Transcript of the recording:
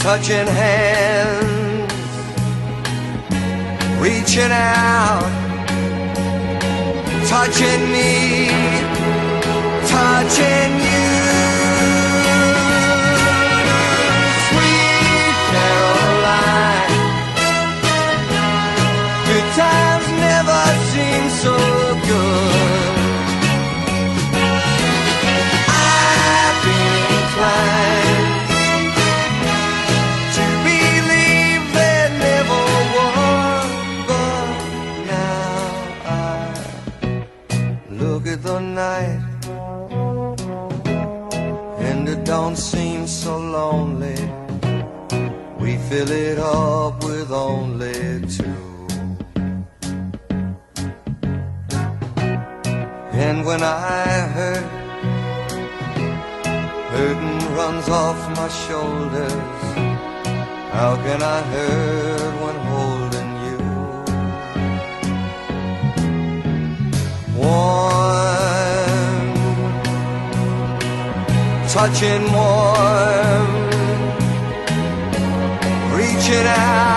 Touching hands, reaching out, touching me, touching you. Sweet Caroline, good times look at the night and it don't seem so lonely. We fill it up with only two. And when I hurt, hurting runs off my shoulders. How can I hurt when touching warm, reaching out.